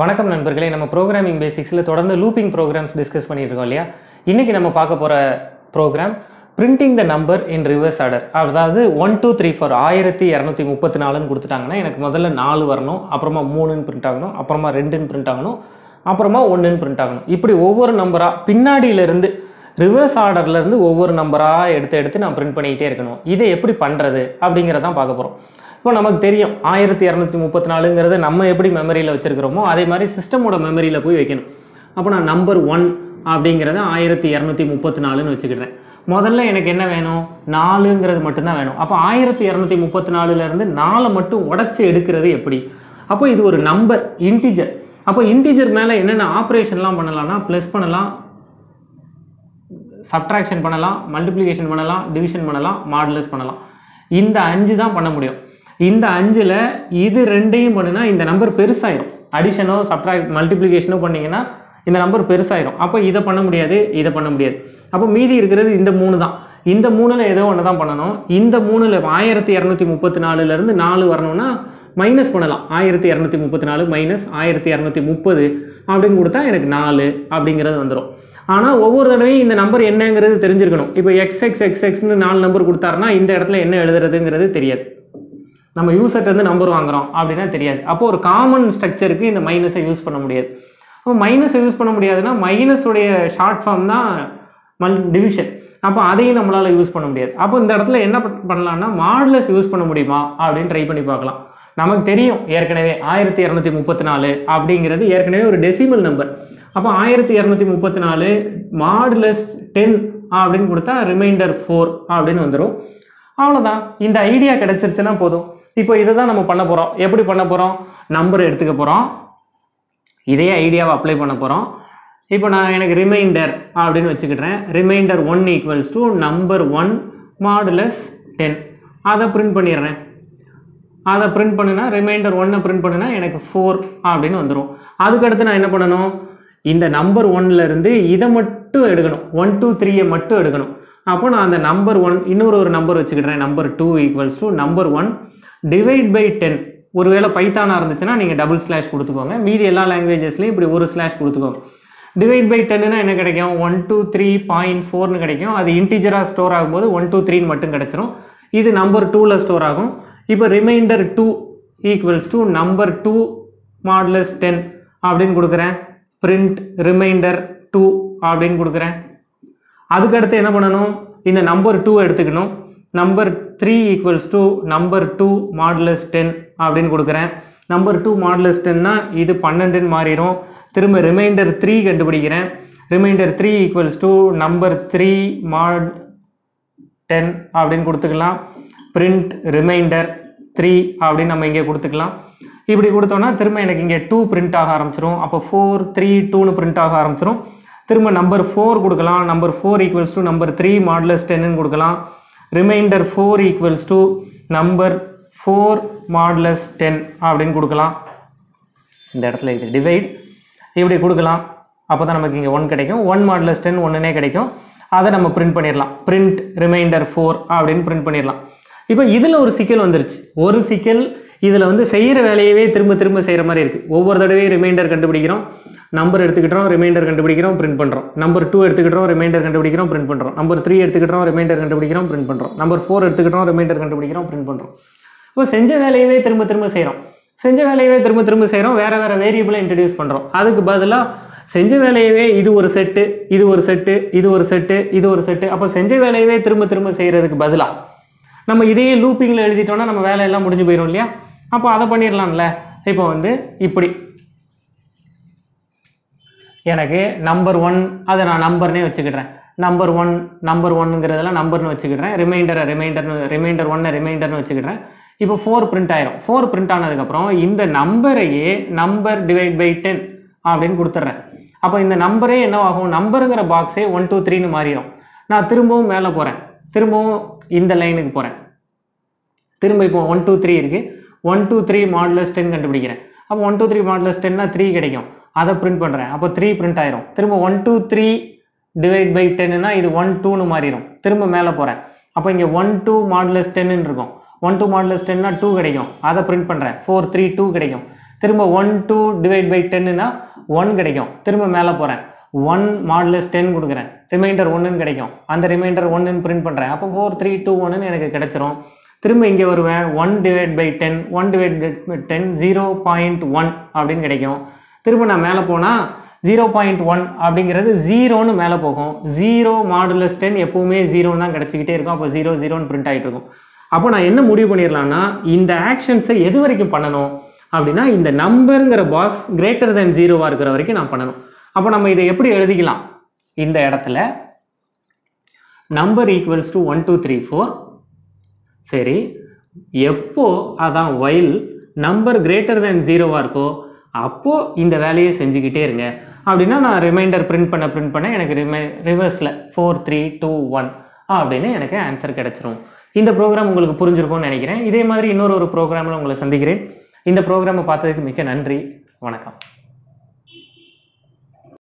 வணக்கம் நண்பர்களே. நம்ம ப்ரோக்ராமிங் பேசிக்ஸில் தொடர்ந்து லூப்பிங் ப்ரோக்ராம்ஸ் டிஸ்கஸ் பண்ணிட்டு இருக்கோம் இல்லையா? இன்றைக்கி நம்ம பார்க்க போகிற program printing the number in reverse order அதாவது ஒன் டூ த்ரீ ஃபோர் ஆயிரத்தி இரநூத்தி முப்பத்தி நாலுன்னு கொடுத்துட்டாங்கன்னா எனக்கு முதல்ல நாலு வரணும் அப்புறமா மூணுன்னு பிரிண்ட் ஆகணும் அப்புறமா ரெண்டுன்னு பிரிண்ட் ஆகணும் அப்புறமா ஒன்றுன்னு பிரிண்ட் ஆகணும். இப்படி ஒவ்வொரு நம்பராக பின்னாடியிலேருந்து ரிவர்ஸ் ஆர்டர்லேருந்து ஒவ்வொரு நம்பராக எடுத்து எடுத்து நான் பிரிண்ட் பண்ணிக்கிட்டே இருக்கணும். இதை எப்படி பண்ணுறது அப்படிங்கிறதான் பார்க்க போகிறோம் இப்போ நமக்கு தெரியும் ஆயிரத்தி இரநூத்தி முப்பத்தி நாலுங்கிறத நம்ம எப்படி மெமரியில் வச்சுருக்கிறோமோ அதே மாதிரி சிஸ்டமோட மெமரியில் போய் வைக்கணும். அப்போ நான் நம்பர் ஒன் அப்படிங்கிறத ஆயிரத்தி இரநூத்தி முப்பத்தி நாலுன்னு வச்சுக்கிடுறேன். முதல்ல எனக்கு என்ன வேணும்? நாலுங்கிறது மட்டும்தான் வேணும். அப்போ ஆயிரத்தி இரநூத்தி முப்பத்தி நாலுலேருந்து நாலை மட்டும் உடச்சி எடுக்கிறது எப்படி? அப்போ இது ஒரு நம்பர் இன்டிஜர் அப்போ இன்டிஜர் மேலே என்னென்ன ஆப்ரேஷன்லாம் பண்ணலாம்னா ப்ளஸ் பண்ணலாம் சப்ட்ராக்ஷன் பண்ணலாம் மல்டிப்ளிகேஷன் பண்ணலாம் டிவிஷன் பண்ணலாம் மாடுலஸ் பண்ணலாம். இந்த அஞ்சு தான் பண்ண முடியும். இந்த அஞ்சில் இது ரெண்டையும் பண்ணுனா இந்த நம்பர் பெருசாயிரும். அடிஷனோ சப்ட்ராக்ட் மல்டிப்ளிகேஷனோ பண்ணிங்கன்னா இந்த நம்பர் பெருசாயிரும். அப்போ இதை பண்ண முடியாது இதை பண்ண முடியாது. அப்போ மீதி இருக்கிறது இந்த மூணு தான். இந்த மூணில் ஏதோ ஒன்று தான் பண்ணணும். இந்த மூணில் ஆயிரத்தி இரநூத்தி முப்பத்தி நாலுலேருந்து நாலு வரணும்னா மைனஸ் பண்ணலாம். ஆயிரத்தி இரநூத்தி முப்பத்தி நாலு மைனஸ் ஆயிரத்தி இரநூத்தி முப்பது அப்படின்னு கொடுத்தா எனக்கு நாலு அப்படிங்கிறது வந்துடும் ஆனால் ஒவ்வொரு தடவையும் இந்த நம்பர் என்னங்கிறது தெரிஞ்சிருக்கணும். இப்போ எக்ஸ் எக்ஸ் எக்ஸ் எக்ஸ்னு நாலு நம்பர் கொடுத்தாருன்னா இந்த இடத்துல என்ன எழுதுறதுங்கிறது தெரியாது. நம்ம யூசர்ட்டேருந்து நம்பர் வாங்குகிறோம் அப்படின்னா தெரியாது. அப்போது ஒரு காமன் ஸ்ட்ரக்சருக்கு இந்த மைனஸை யூஸ் பண்ண முடியாது. அப்போ மைனஸை யூஸ் பண்ண முடியாதுன்னா மைனஸுடைய ஷார்ட் ஃபார்ம் தான் மல் டிவிஷன் அப்போ அதையும் நம்மளால் யூஸ் பண்ண முடியாது. அப்போ இந்த இடத்துல என்ன பண்ணலான்னா பண்ணலாம்னா மாடுலஸ் யூஸ் பண்ண முடியுமா அப்படின்னு ட்ரை பண்ணி பார்க்கலாம். நமக்கு தெரியும் ஏற்கனவே ஆயிரத்தி இரநூத்தி முப்பத்தி நாலு அப்படிங்கிறது ஏற்கனவே ஒரு டெசிமல் நம்பர் அப்போ ஆயிரத்தி இரநூத்தி முப்பத்தி நாலு மாடுலஸ் டென் அப்படின்னு கொடுத்தா ரிமைண்டர் ஃபோர் அப்படின்னு வந்துடும் அவ்வளோதான் இந்த ஐடியா கிடச்சிருச்சுன்னா போதும். இப்போ இதை தான் நம்ம பண்ண போகிறோம் எப்படி பண்ண போகிறோம் நம்பர் எடுத்துக்க போகிறோம் இதே ஐடியாவை அப்ளை பண்ண போகிறோம் இப்போ நான் எனக்கு ரிமைண்டர் அப்படின்னு வச்சுக்கிட்டேன் reminder one equals to number one modulus ten அதை பிரிண்ட் பண்ணிடுறேன். அதை பிரிண்ட் பண்ணுனா ரிமைண்டர் ஒன்னை பிரிண்ட் பண்ணுனா எனக்கு ஃபோர் அப்படின்னு வந்துடும் அதுக்கடுத்து நான் என்ன பண்ணணும்? இந்த நம்பர் ஒன்லேருந்து இதை மட்டும் எடுக்கணும். ஒன் டூ த்ரீயை மட்டும் எடுக்கணும். அப்போ நான் அந்த நம்பர் ஒன் இன்னொரு ஒரு நம்பர் வச்சுக்கிட்டேன் number two equals to number one divide by ten ஒருவேளை பைத்தானாக இருந்துச்சுன்னா நீங்கள் டபுள் ஸ்லாஷ் கொடுத்துக்கோங்க. மீதி எல்லா லாங்குவேஜஸ்லையும் இப்படி ஒரு ஸ்லாஷ் கொடுத்துக்கோங்க. டிவைட் பை டென்னுனா என்ன கிடைக்கும்? ஒன் டூ த்ரீ பாயிண்ட் ஃபோர்னு கிடைக்கும். அது இன்டிஜராக ஸ்டோர் ஆகும்போது ஒன் டூ த்ரீன்னு மட்டும் கிடச்சிரும். இது நம்பர் டூவில் ஸ்டோர் ஆகும். இப்போ reminder two equals to number two modulus ten அப்படின்னு கொடுக்குறேன். பிரிண்ட் ரிமைண்டர் டூ அப்படின்னு கொடுக்குறேன். அதுக்கடுத்து என்ன பண்ணணும்? இந்த நம்பர் டூ எடுத்துக்கணும். Number three equals to number two modulus ten அப்படின்னு கொடுக்குறேன். நம்பர் டூ மாடலஸ் டென்னா இது பன்னெண்டுன்னு மாறிடும். திரும்ப ரிமைண்டர் த்ரீ கண்டுபிடிக்கிறேன். Reminder three equals to number three mod ten அப்படின்னு கொடுத்துக்கலாம். பிரிண்ட் ரிமைண்டர் த்ரீ அப்படின்னு நம்ம இங்கே கொடுத்துக்கலாம். இப்படி கொடுத்தோன்னா திரும்ப எனக்கு இங்கே டூ பிரிண்ட் ஆக ஆரம்பிச்சிரும். அப்போ ஃபோர் த்ரீ டூன்னு பிரிண்ட் ஆக ஆரம்பிச்சிரும். திரும்ப நம்பர் ஃபோர் கொடுக்கலாம். Number four equals to number three modulus டென்னு கொடுக்கலாம். Reminder four equals to number four modulus ten அப்படின்னு கொடுக்கலாம். இந்த இடத்துல இது டிவைட் இப்படி கொடுக்கலாம். அப்போ தான் நமக்கு இங்கே ஒன் கிடைக்கும். ஒன் மாடலஸ் டென் ஒன்றுனே கிடைக்கும். அதை நம்ம பிரிண்ட் பண்ணிடலாம். பிரிண்ட் ரிமைண்டர் ஃபோர் அப்படின்னு பிரிண்ட் பண்ணிடலாம். இப்போ இதில் ஒரு சிக்கல் வந்துருச்சு. ஒரு சிக்கல் இதில் வந்து செய்கிற வேலையவே திரும்ப திரும்ப செய்கிற மாதிரி இருக்குது ஒவ்வொரு தடவையும் ரிமைண்டர் கண்டுபிடிக்கிறோம். நம்பர் எடுத்துக்கிட்டோம் ரிமைண்டர் கண்டுபிடிக்கிறோம் பிரிண்ட் பண்ணுறோம் நம்பர் டூ எடுத்துக்கிட்டோம் ரிமைண்டர் கண்டுபிடிக்கிறோம் பிரிண்ட் பண்ணுறோம் நம்பர் த்ரீ எடுத்துக்கிட்டோம் ரிமைண்டர் கண்டுபிடிக்கிறோம் பிரிண்ட் பண்ணுறோம் நம்பர் ஃபோர் எடுத்துக்கிட்டோம் ரிமைண்டர் கண்டுபிடிக்கிறோம் பிரிண்ட் பண்ணுறோம் இப்போ செஞ்ச வேலையவே திரும்ப திரும்ப செய்கிறோம் செஞ்ச வேலையவே திரும்ப திரும்ப செய்கிறோம் வேறு வேறு வேரியபிளை இன்ட்ரடியூஸ் பண்ணுறோம் அதுக்கு பதிலாக செஞ்ச வேலையவே இது ஒரு செட்டு இது ஒரு செட்டு இது ஒரு செட்டு இது ஒரு செட்டு அப்போ செஞ்ச வேலையவே திரும்ப திரும்ப செய்கிறதுக்கு பதிலாக நம்ம இதையே லூப்பிங்கில் எழுதிட்டோம்னா நம்ம வேலையெல்லாம் முடிஞ்சு போயிடும் இல்லையா? அப்போ அதை பண்ணிடலாம்ல. இப்போ வந்து இப்படி. எனக்கு நம்பர் ஒன் அதை நான் நம்பர்னே வச்சுக்கிடுறேன். நம்பர் ஒன் நம்பர் ஒன்னுங்கிறதெல்லாம் நம்பர்னு வச்சுக்கிடுறேன். ரிமைண்டரை ரிமைண்டர்னு ரிமைண்டர் ஒன்னை ரிமைண்டர்னு வச்சுக்கிடுறேன். இப்போ ஃபோர் பிரிண்ட் ஆயிரும். ஃபோர் பிரிண்ட் ஆனதுக்கப்புறம் இந்த நம்பரையே நம்பர் டிவைட் பை டென் அப்படின்னு கொடுத்துட்றேன். அப்போ இந்த நம்பரே என்னவாகும்? நம்பருங்கிற பாக்ஸே ஒன் டூ த்ரீன்னு மாறிடும் நான் திரும்பவும் மேலே போகிறேன் திரும்பவும் இந்த லைனுக்கு போகிறேன் திரும்ப இப்போ ஒன் டூ த்ரீ இருக்குது one two three modulus ten கண்டுபிடிக்கிறேன். அப்போ ஒன் டூ த்ரீ மாடலஸ் டென்னா த்ரீ கிடைக்கும். அதை பிரிண்ட் பண்ணுறேன் அப்போ த்ரீ பிரிண்ட் ஆயிரும். திரும்ப one two three divide by டென்னுனா இது ஒன் டூன்னு மாறிடும் திரும்ப மேலே போகிறேன் அப்போ இங்கே ஒன் டூ மாடலஸ் டென்னு இருக்கும். ஒன் டூ மாடலஸ் டென்னா டூ கிடைக்கும். அதை பிரிண்ட் பண்ணுறேன் ஃபோர் த்ரீ டூ கிடைக்கும். திரும்ப ஒன் டூ டிவைட் பை டென்னுனா ஒன் கிடைக்கும். திரும்ப மேலே போகிறேன் ஒன் மாடலஸ் டென் கொடுக்குறேன். ரிமைண்டர் ஒன்றுன்னு கிடைக்கும். அந்த ரிமைண்டர் ஒன்றுன்னு பிரிண்ட் பண்ணுறேன் அப்போ ஃபோர் த்ரீ டூ ஒன்றுன்னு எனக்கு கிடச்சிரும். திரும்ப இங்கே வருவேன். One divide by ten one divide by ten zero point one அப்படின்னு கிடைக்கும். திரும்ப நான் மேலே போனால் ஜீரோ பாயிண்ட் ஒன் அப்படிங்கிறது ஜீரோன்னு மேலே போகும். ஜீரோ மாடுலஸ் டென் எப்போவுமே ஜீரோன்னு தான் கிடச்சிக்கிட்டே இருக்கும். அப்போ ஜீரோ ஜீரோன்னு பிரிண்ட் ஆகிட்டு இருக்கும். அப்போ நான் என்ன முடிவு பண்ணிடலாம்னா இந்த ஆக்ஷன்ஸை எது வரைக்கும் பண்ணணும்? அப்படின்னா இந்த நம்பருங்கிற பாக்ஸ் கிரேட்டர் தென் ஜீரோவாக இருக்கிற வரைக்கும் நான் பண்ணணும். அப்போ நம்ம இதை எப்படி எழுதிக்கலாம்? இந்த இடத்துல number equals to one two three four சரி எப்போ அதான் ஒயில் நம்பர் கிரேட்டர் தென் ஜீரோவாக இருக்கோ அப்போது இந்த வேலையை செஞ்சுக்கிட்டே இருங்க. அப்படின்னா நான் ரிமைண்டர் பிரிண்ட் பண்ண பிரிண்ட் பண்ண எனக்கு ரிமை ரிவர்ஸில் ஃபோர் த்ரீ டூ ஒன் அப்படின்னு எனக்கு ஆன்சர் கிடச்சிரும். இந்த ப்ரோக்ராம் உங்களுக்கு புரிஞ்சிருக்கும்னு நினைக்கிறேன். இதே மாதிரி இன்னொரு ஒரு ப்ரோக்ராமில் உங்களை சந்திக்கிறேன். இந்த ப்ரோக்ராமை பார்த்ததுக்கு மிக்க நன்றி. வணக்கம்.